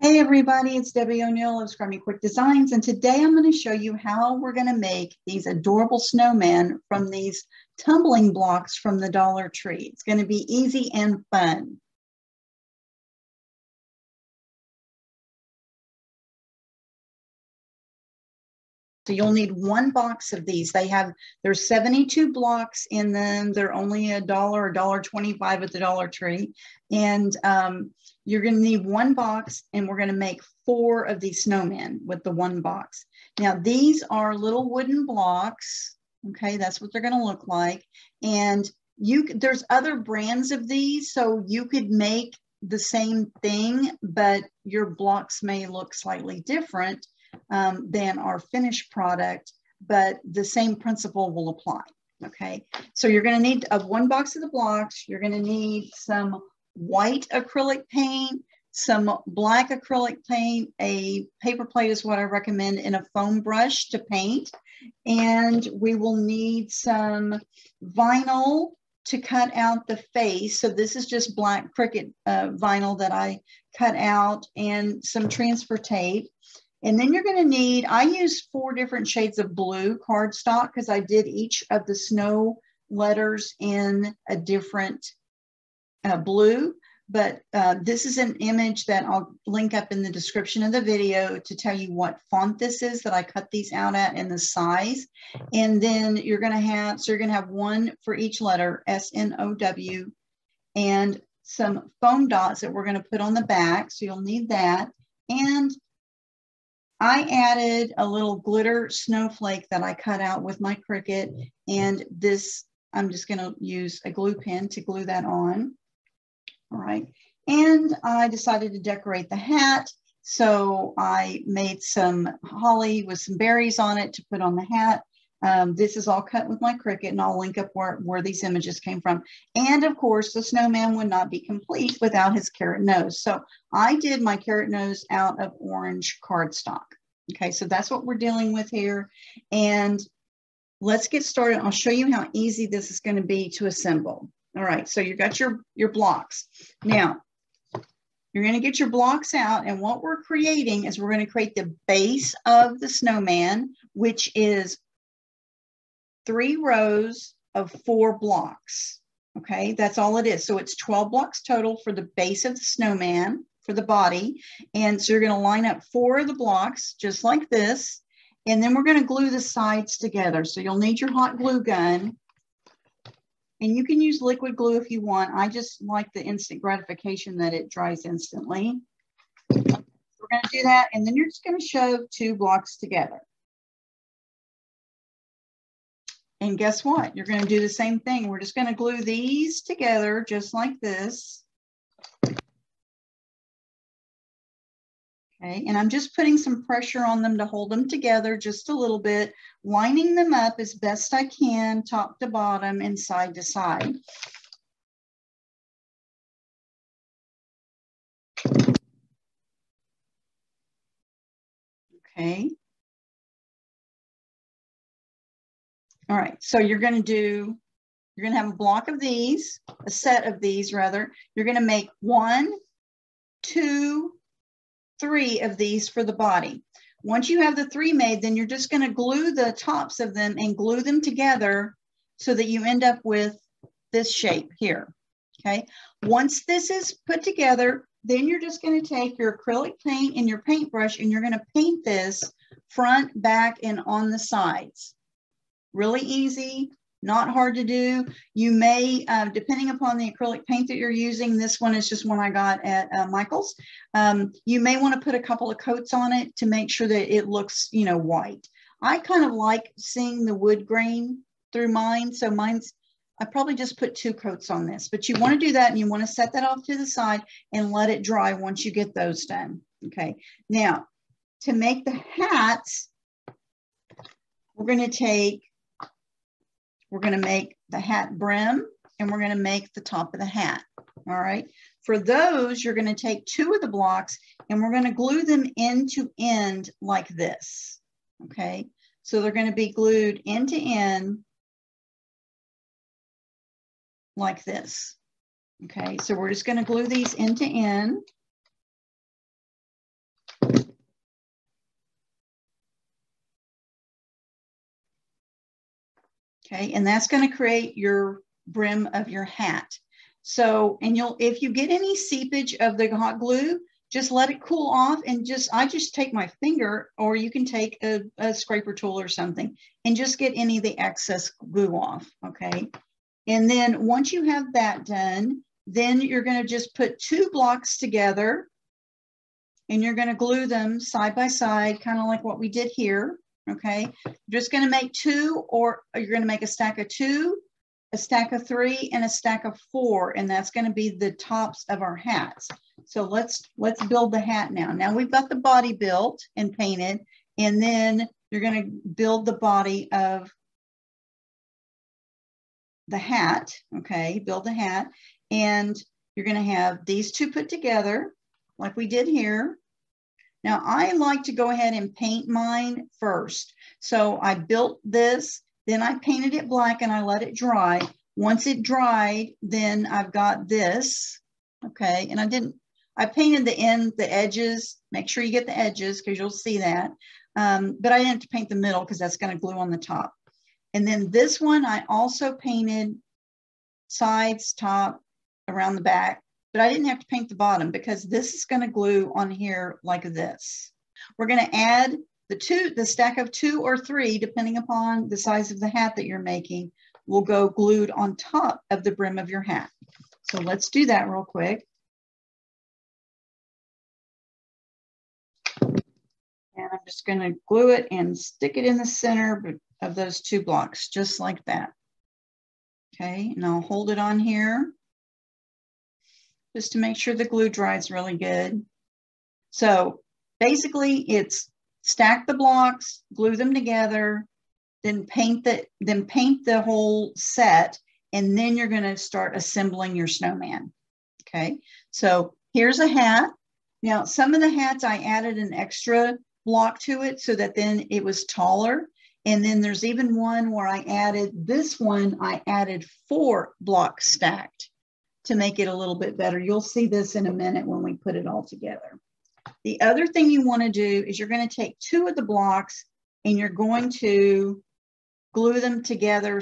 Hey everybody, it's Debbie O'Neal of Scrap Me Quick Designs, and today I'm going to show you how we're going to make these adorable snowmen from these tumbling blocks from the Dollar Tree. It's going to be easy and fun. So you'll need one box of these. They have, there's 72 blocks in them. They're only a dollar, a dollar 25 at the Dollar Tree. And um, you're gonna need one box and we're gonna make four of these snowmen with the one box. Now these are little wooden blocks. Okay, that's what they're gonna look like. And you, there's other brands of these, so you could make the same thing, but your blocks may look slightly different um, than our finished product, but the same principle will apply. Okay, so you're going to need of one box of the blocks, you're going to need some white acrylic paint, some black acrylic paint, a paper plate is what I recommend, and a foam brush to paint. And we will need some vinyl to cut out the face. So this is just black Cricut uh, vinyl that I cut out and some transfer tape. And then you're going to need, I use four different shades of blue cardstock because I did each of the snow letters in a different uh, blue. But uh, this is an image that I'll link up in the description of the video to tell you what font this is that I cut these out at and the size. And then you're going to have, so you're going to have one for each letter, S-N-O-W, and some foam dots that we're going to put on the back. So you'll need that. And I added a little glitter snowflake that I cut out with my Cricut. And this, I'm just gonna use a glue pen to glue that on. All right. And I decided to decorate the hat. So I made some holly with some berries on it to put on the hat. Um, this is all cut with my Cricut and I'll link up where, where these images came from. And of course, the snowman would not be complete without his carrot nose. So I did my carrot nose out of orange cardstock. Okay, so that's what we're dealing with here. And let's get started. I'll show you how easy this is gonna be to assemble. All right, so you got your, your blocks. Now, you're gonna get your blocks out and what we're creating is we're gonna create the base of the snowman, which is three rows of four blocks. Okay, that's all it is. So it's 12 blocks total for the base of the snowman for the body. And so you're going to line up four of the blocks just like this. And then we're going to glue the sides together. So you'll need your hot glue gun. And you can use liquid glue if you want. I just like the instant gratification that it dries instantly. we're going to do that. And then you're just going to shove two blocks together. And guess what? You're going to do the same thing. We're just going to glue these together just like this. Okay, and I'm just putting some pressure on them to hold them together just a little bit, lining them up as best I can, top to bottom and side to side. Okay. All right, so you're gonna do, you're gonna have a block of these, a set of these rather. You're gonna make one, two, three of these for the body. Once you have the three made, then you're just going to glue the tops of them and glue them together so that you end up with this shape here. Okay. Once this is put together, then you're just going to take your acrylic paint and your paintbrush and you're going to paint this front, back, and on the sides. Really easy not hard to do. You may, uh, depending upon the acrylic paint that you're using, this one is just one I got at uh, Michael's. Um, you may want to put a couple of coats on it to make sure that it looks, you know, white. I kind of like seeing the wood grain through mine. So mine's, I probably just put two coats on this, but you want to do that and you want to set that off to the side and let it dry once you get those done. Okay. Now, to make the hats, we're going to take we're going to make the hat brim and we're going to make the top of the hat. All right. For those, you're going to take two of the blocks and we're going to glue them end to end like this. Okay. So they're going to be glued end to end like this. Okay. So we're just going to glue these end to end. Okay, and that's going to create your brim of your hat. So, and you'll, if you get any seepage of the hot glue, just let it cool off and just, I just take my finger or you can take a, a scraper tool or something and just get any of the excess glue off, okay? And then once you have that done, then you're gonna just put two blocks together and you're gonna glue them side by side, kind of like what we did here, okay? You're just gonna make two or you're gonna make a stack of two, a stack of three, and a stack of four, and that's gonna be the tops of our hats. So let's, let's build the hat now. Now we've got the body built and painted, and then you're gonna build the body of the hat, okay, build the hat, and you're gonna have these two put together like we did here. Now I like to go ahead and paint mine first. So I built this, then I painted it black and I let it dry. Once it dried, then I've got this, okay, and I didn't, I painted the end, the edges, make sure you get the edges because you'll see that. Um, but I didn't have to paint the middle because that's gonna glue on the top. And then this one, I also painted sides, top, around the back, but I didn't have to paint the bottom because this is gonna glue on here like this. We're gonna add the two, the stack of two or three, depending upon the size of the hat that you're making, will go glued on top of the brim of your hat. So let's do that real quick. And I'm just gonna glue it and stick it in the center of those two blocks, just like that. Okay, and I'll hold it on here just to make sure the glue dries really good. So basically it's stack the blocks, glue them together, then paint the, then paint the whole set, and then you're gonna start assembling your snowman. Okay, so here's a hat. Now, some of the hats I added an extra block to it so that then it was taller. And then there's even one where I added, this one, I added four blocks stacked to make it a little bit better. You'll see this in a minute when we put it all together. The other thing you want to do is you're going to take two of the blocks and you're going to glue them together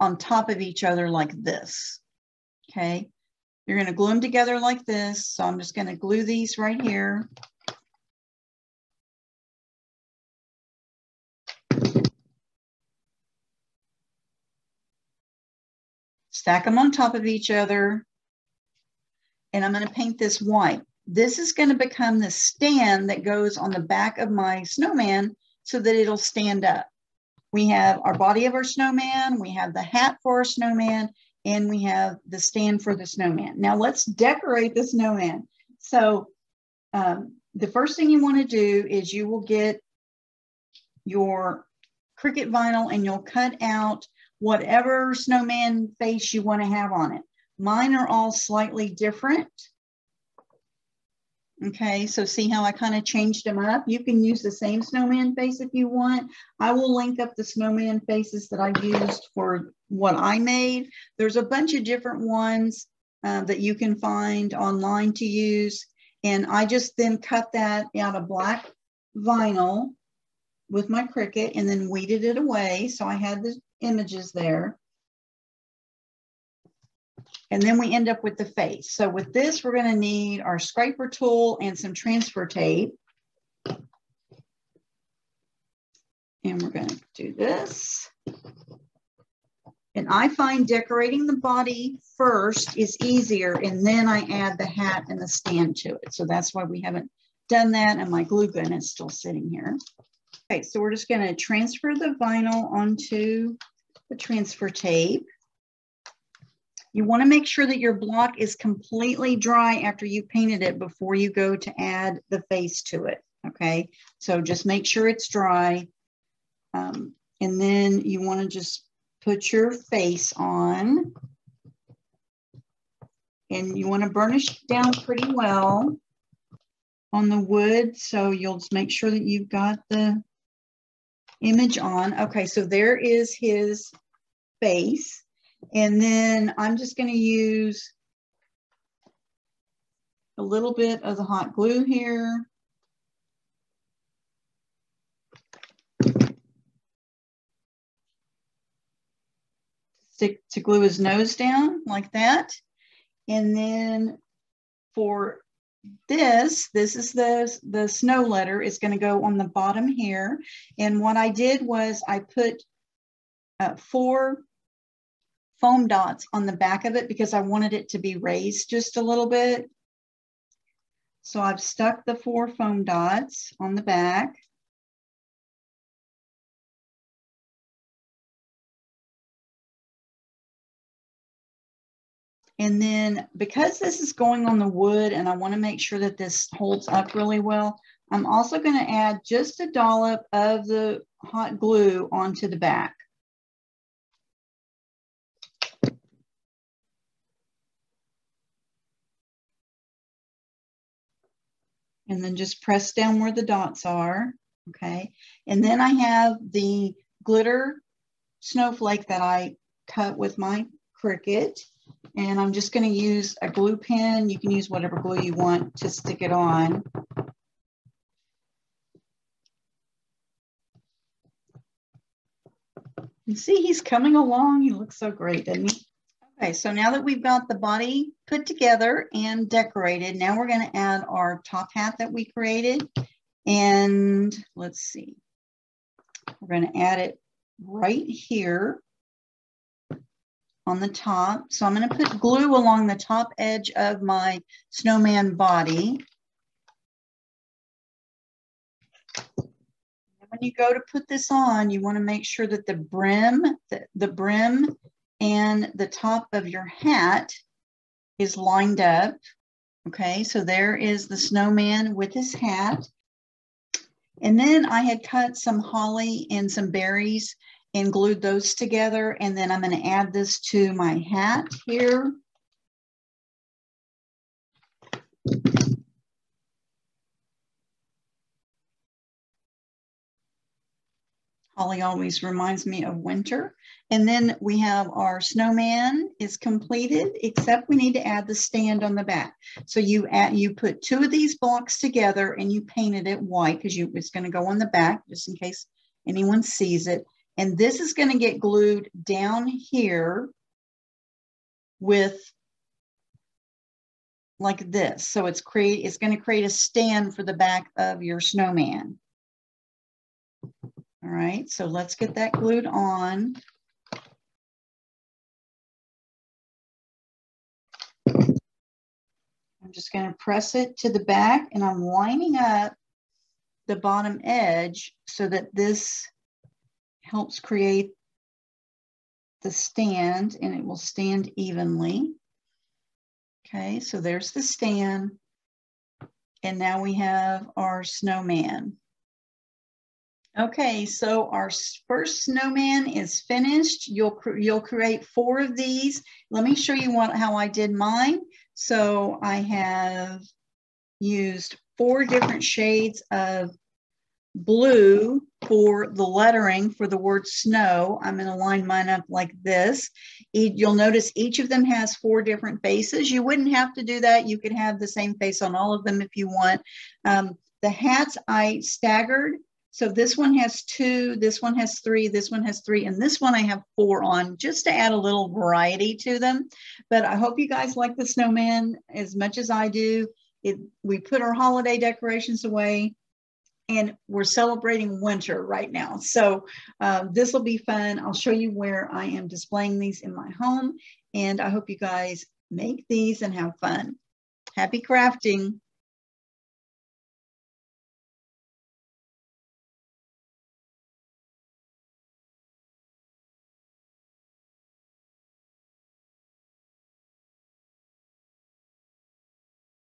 on top of each other like this. Okay. You're going to glue them together like this. So I'm just going to glue these right here. Stack them on top of each other and I'm going to paint this white. This is going to become the stand that goes on the back of my snowman so that it'll stand up. We have our body of our snowman, we have the hat for our snowman, and we have the stand for the snowman. Now let's decorate the snowman. So um, the first thing you want to do is you will get your Cricut vinyl and you'll cut out whatever snowman face you want to have on it. Mine are all slightly different. Okay, so see how I kind of changed them up? You can use the same snowman face if you want. I will link up the snowman faces that I used for what I made. There's a bunch of different ones uh, that you can find online to use. And I just then cut that out of black vinyl with my Cricut and then weeded it away. So I had the images there. And then we end up with the face. So with this, we're gonna need our scraper tool and some transfer tape. And we're gonna do this. And I find decorating the body first is easier and then I add the hat and the stand to it. So that's why we haven't done that and my glue gun is still sitting here. Okay, so we're just gonna transfer the vinyl onto the transfer tape. You want to make sure that your block is completely dry after you painted it before you go to add the face to it. Okay, so just make sure it's dry. Um, and then you want to just put your face on. And you want to burnish down pretty well on the wood. So you'll just make sure that you've got the image on. Okay, so there is his face. And then I'm just going to use a little bit of the hot glue here. stick to glue his nose down like that. And then for this, this is the, the snow letter. It's going to go on the bottom here. And what I did was I put uh, four foam dots on the back of it because I wanted it to be raised just a little bit. So I've stuck the four foam dots on the back. And then because this is going on the wood and I want to make sure that this holds up really well, I'm also going to add just a dollop of the hot glue onto the back. And then just press down where the dots are, okay? And then I have the glitter snowflake that I cut with my Cricut. And I'm just going to use a glue pen. You can use whatever glue you want to stick it on. You see, he's coming along. He looks so great, doesn't he? Okay, so now that we've got the body put together and decorated, now we're going to add our top hat that we created. And let's see, we're going to add it right here on the top. So I'm going to put glue along the top edge of my snowman body. When you go to put this on, you want to make sure that the brim, the, the brim and the top of your hat is lined up. Okay, so there is the snowman with his hat. And then I had cut some holly and some berries and glued those together. And then I'm going to add this to my hat here. Holly always reminds me of winter. And then we have our snowman is completed, except we need to add the stand on the back. So you add, you put two of these blocks together and you painted it white because it's going to go on the back just in case anyone sees it. And this is going to get glued down here with like this. So it's create it's going to create a stand for the back of your snowman. All right, so let's get that glued on. I'm just going to press it to the back and I'm lining up the bottom edge so that this helps create the stand and it will stand evenly. Okay, so there's the stand. And now we have our snowman. Okay, so our first snowman is finished. You'll, you'll create four of these. Let me show you what, how I did mine. So I have used four different shades of blue for the lettering for the word snow. I'm going to line mine up like this. You'll notice each of them has four different faces. You wouldn't have to do that. You could have the same face on all of them if you want. Um, the hats I staggered. So this one has two, this one has three, this one has three, and this one I have four on just to add a little variety to them. But I hope you guys like the snowman as much as I do. It, we put our holiday decorations away and we're celebrating winter right now. So uh, this will be fun. I'll show you where I am displaying these in my home and I hope you guys make these and have fun. Happy crafting.